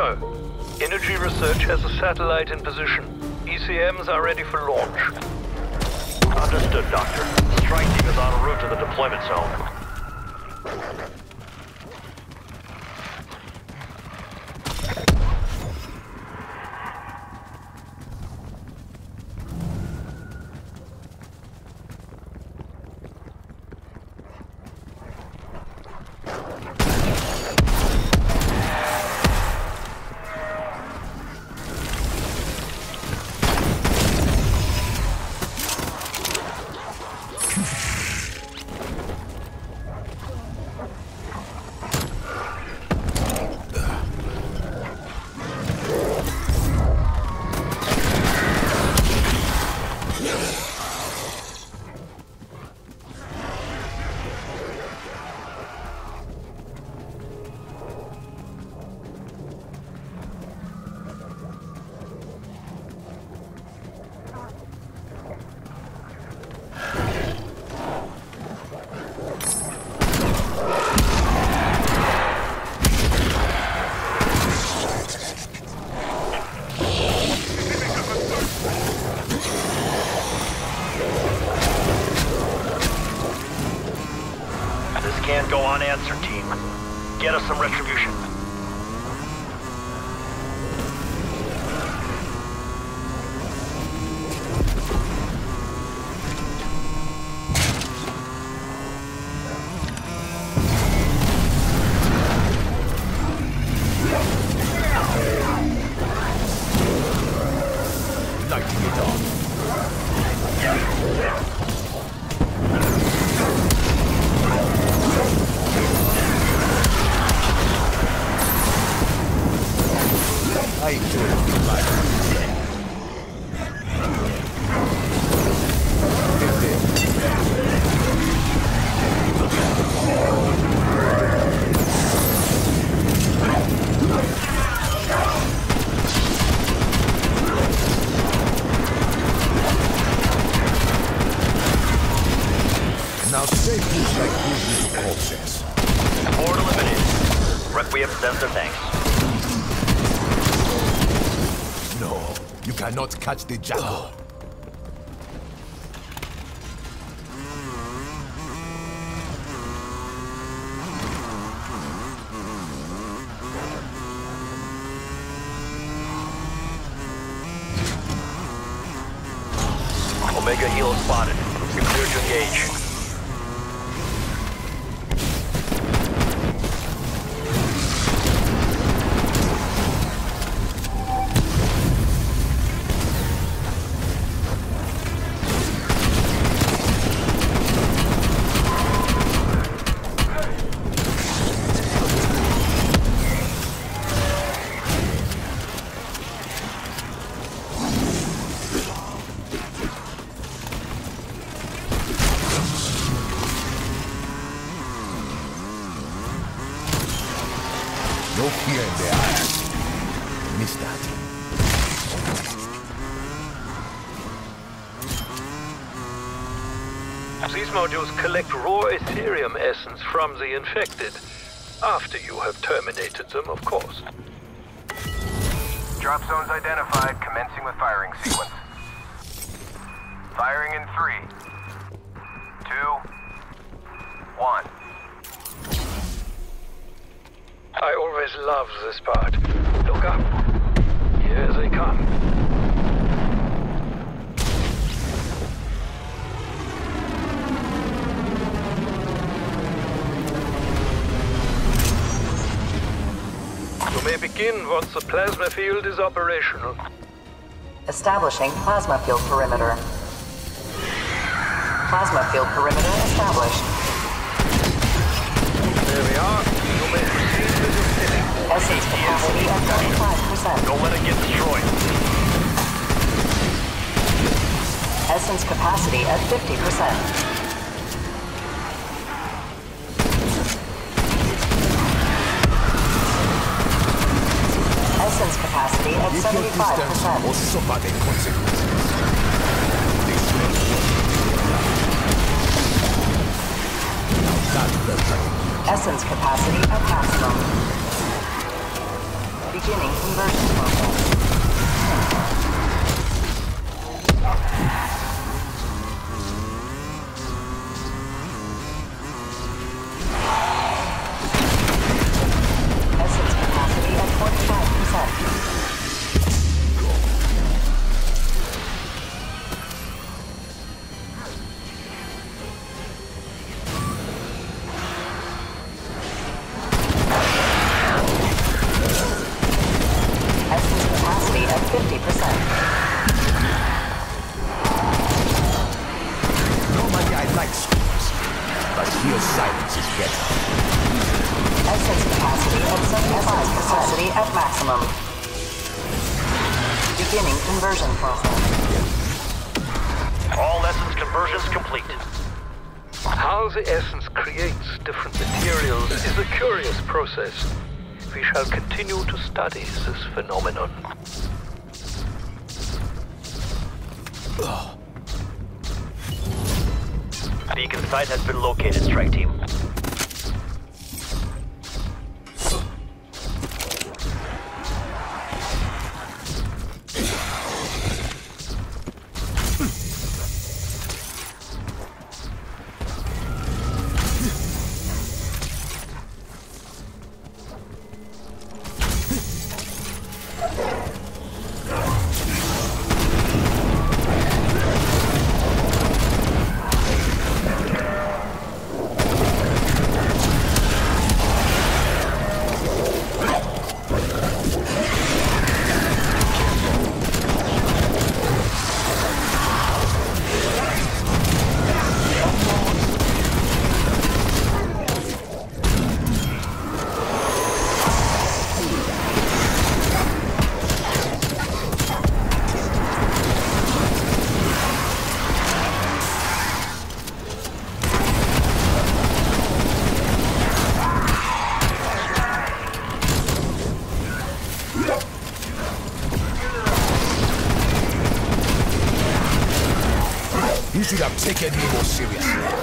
Energy Research has a satellite in position. ECMs are ready for launch. Understood, Doctor. Strike team is en route to the deployment zone. Now like who's with corpses. Board eliminated. Requiem sends their. No, you cannot catch the jackal. Omega helo spotted. Clear to engage. Fear in their eyes. Miss that. These modules collect raw Aetherium essence from the infected. After you have terminated them, of course. Drop zones identified, commencing with firing sequence. Firing in three, two, one. I always love this part. Look up. Here they come. You may begin once the plasma field is operational. Establishing plasma field perimeter. Plasma field perimeter established. There we are. Capacity at 50%. Essence capacity at If your distance 75%. will suffer the consequences. This will. Now the thing. Essence capacity at maximum. Beginning conversion process. Maximum. Beginning conversion process. All essence conversions complete. How the essence creates different materials is a curious process. We shall continue to study this phenomenon. Beacon site has been located, strike team. Should have more seriously.